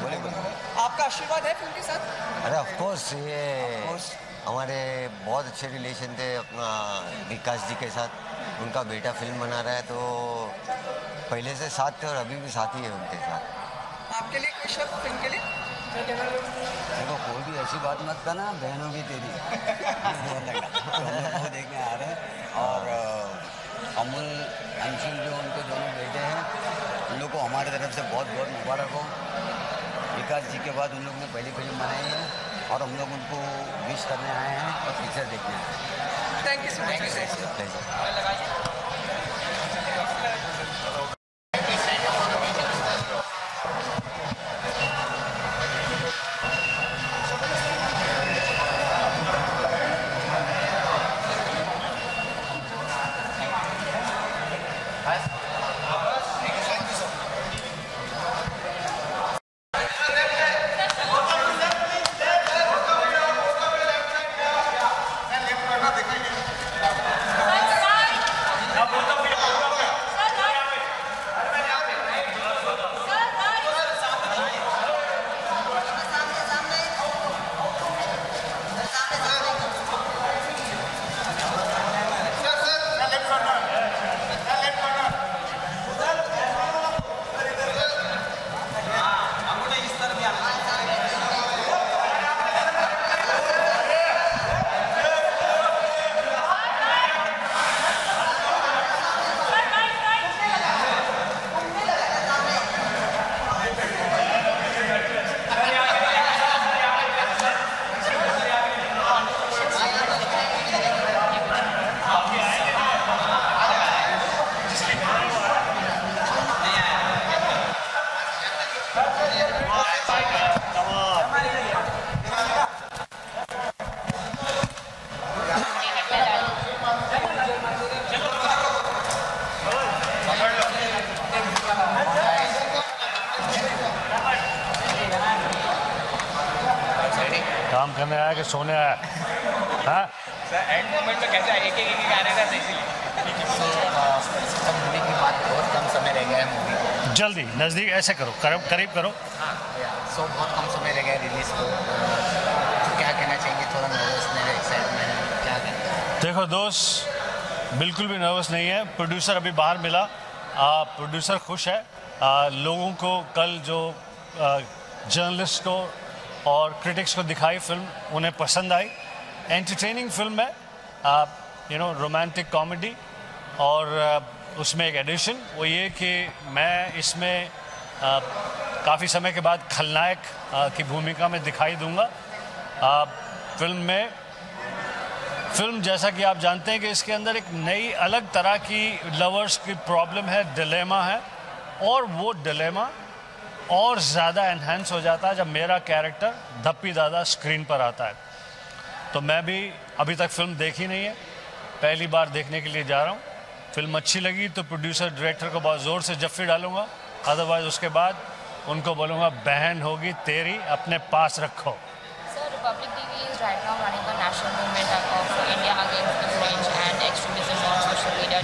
बोले बोले आपका आशीर्वाद है फ़िल्म के साथ? अरे ऑफ़ कोर्स ये हमारे बहुत अच्छे रिलेशन थे अपना विकास जी के साथ। उनका बेटा फ़िल्म बना रहा है तो पहले से साथ थे और अभी भी साथ ही है उनके साथ। आपके लिए कोई शब्द फ़िल्म के लिए? देखो कोई भी ऐसी बात मत करना बहनों की तेरी। तो वो देखने आ रहे हैं। और अमूल अंशुल जो उनके दोनों बेटे हैं उन लोग को हमारे तरफ़ से बहुत बहुत मुबारक हो। विकास जी के बाद उन लोग ने पहली फ़िल्म बनाई है और हम लोग उनको विश करने आए हैं और पिक्चर देखने आए हैं। थैंक यू सो मच काम करने आया कि सोने आया। हाँ? सर एंड मोमेंट में कैसे एक एक एक आ रहा था इसीलिए खत्म की बात बहुत कम समय रह गया है मूवी को। जल्दी नज़दीक ऐसे करो करीब करीब करो। हाँ सो बहुत कम समय रह गया रिलीज़ को। तो क्या कहना चाहेंगे? थोड़ा नर्वसनेस एक्साइटमेंट क्या कहना देखो दोस्त बिल्कुल भी नर्वस नहीं है। प्रोड्यूसर अभी बाहर मिला। आ, प्रोड्यूसर खुश है। आ, लोगों को कल जो जर्नलिस्ट को और क्रिटिक्स को दिखाई फ़िल्म उन्हें पसंद आई। एंटरटेनिंग फ़िल्म है यू नो रोमांटिक कॉमेडी और आ, उसमें एक एडिशन वो ये कि मैं इसमें काफ़ी समय के बाद खलनायक आ, की भूमिका में दिखाई दूँगा। आ, फ़िल्म में फ़िल्म जैसा कि आप जानते हैं कि इसके अंदर एक नई अलग तरह की लवर्स की प्रॉब्लम है डिलेमा है और वो डिलेमा और ज़्यादा इन्हेंस हो जाता है जब मेरा कैरेक्टर धप्पी दादा स्क्रीन पर आता है। तो मैं भी अभी तक फ़िल्म देखी नहीं है। पहली बार देखने के लिए जा रहा हूँ। फ़िल्म अच्छी लगी तो प्रोड्यूसर डायरेक्टर को बहुत ज़ोर से जफ्फी डालूँगा। अदरवाइज़ उसके बाद उनको बोलूँगा बहन होगी तेरी अपने पास रखो।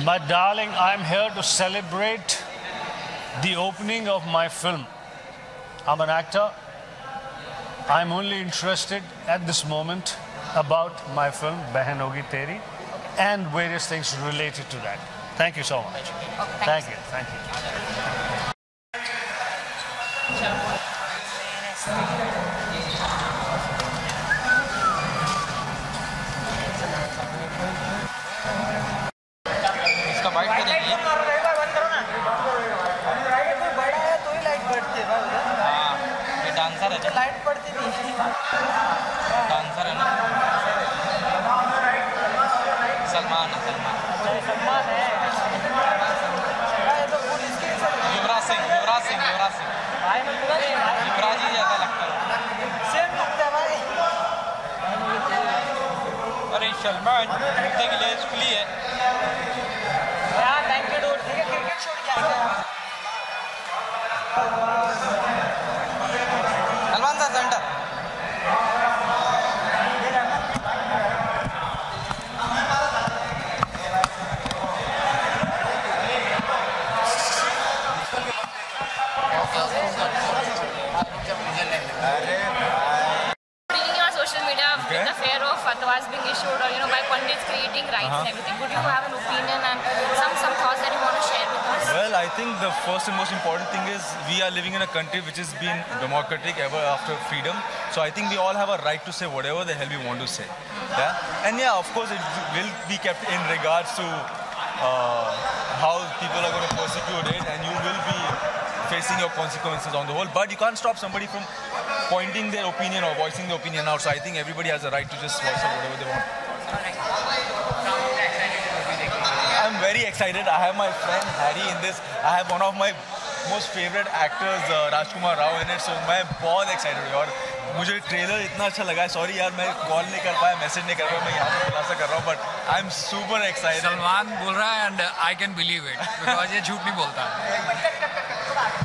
My darling I am here to celebrate the opening of my film I'm an actor. I'm only interested at this moment about my film Behan Teri and various things related to that. Thank you so much. Thank you. Thank you. Thank you. है ना light पड़ती नहीं dancer है ना? सलमान है सलमान। सम्मान है ये युवराज सिंह युवराज सिंह युवराज सिंह। युवराज ही लगता है। सेम लगता है भाई। अरे सलमान मुद्दे के लिए खुली है। थैंक यू डूड ठीक है क्रिकेट छोड़ के आएगा Salman Social media the fear of being issued or you know by creating rights uh-huh. and everything, would you have an opinion and some, some thoughts that you want to share with us? Well, I think the first and most important thing is we are living in a country which has been democratic ever after freedom. So I think we all have a right to say whatever the hell we want to say. Yeah? And yeah, of course, it will be kept in regards to uh, how people are going to persecute it and you facing your consequences on the whole. But you can't stop somebody from pointing their opinion or voicing their opinion out. So I think everybody has a right to just voice out whatever they want. I'm very excited. I have my friend Harry in this. I have one of my most favorite actors uh, Rajkumar Rao in it. So मैं बहुत excited हूँ और मुझे trailer इतना अच्छा लगा है sorry यार मैं कॉल नहीं कर पाया मैसेज नहीं कर पाया मैं यहाँ पे खुलासा कर रहा हूँ but I am super excited Salman बोल रहा है and I can believe it because ये झूठ नहीं बोलता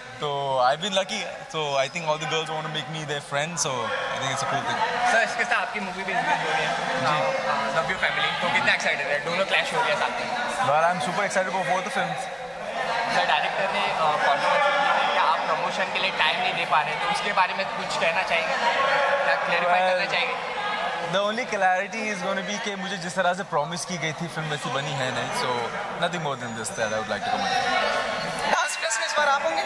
तो I been lucky so I think all the girls want to make me their friend so I think it's a cool thing sir इसके साथ आपकी मूवी भी रिलीज़ हो रही है? लव यू फैमिली तो कितना एक्साइटेड है? दोनों क्लैश हो गया साथ में। Well, I'm super excited for both the films. Sir director ने कॉन्ट्रोवर्सी की है कि आप प्रमोशन के लिए टाइम नहीं दे पा रहे तो उसके बारे में कुछ कहना चाहेंगे? क्लेरिफाई Well, करना चाहेंगे? The only clarity is going to be कि मुझे जिस तरह से प्रॉमिस की गई थी फ़िल्म वैसी बनी है नहीं so nothing more than this that I would like to comment dance plus में इस बार आप होंगे?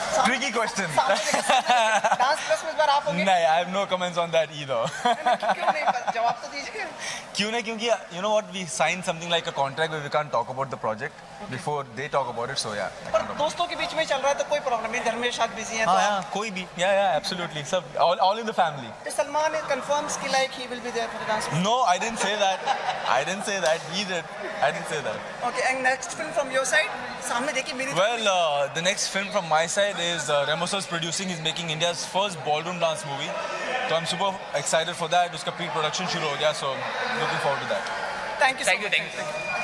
ट्रिकी क्वेश्चन डांस प्लस में इस बार आप होंगे नहीं I have no comments on that either क्यों नहीं पर जवाब तो दीजिए क्यों नहीं क्योंकि you know what we sign something like a contract we can't talk about the project before they talk about it so yeah पर दोस्तों के बीच में चल रहा है तो कोई प्रॉब्लम नहीं धर्मेश शायद बिज़ी है तो हाँ आप- हाँ कोई भी या या एब्सोल्युटली सब all all in the family तो सलमान कंफर्म्स कि like he will be there for the dance No, I didn't say that. I didn't say that. He did. I didn't say that. Okay and next film from your side सामने देखिए मेरी Well, uh, the next film from my side is uh, Remosa's producing. He's making India's first ballroom dance movie. So I'm super excited for that. Uska pre-production shuru ho so looking forward to that. Thank you so thank much. You, thank you. Thank you.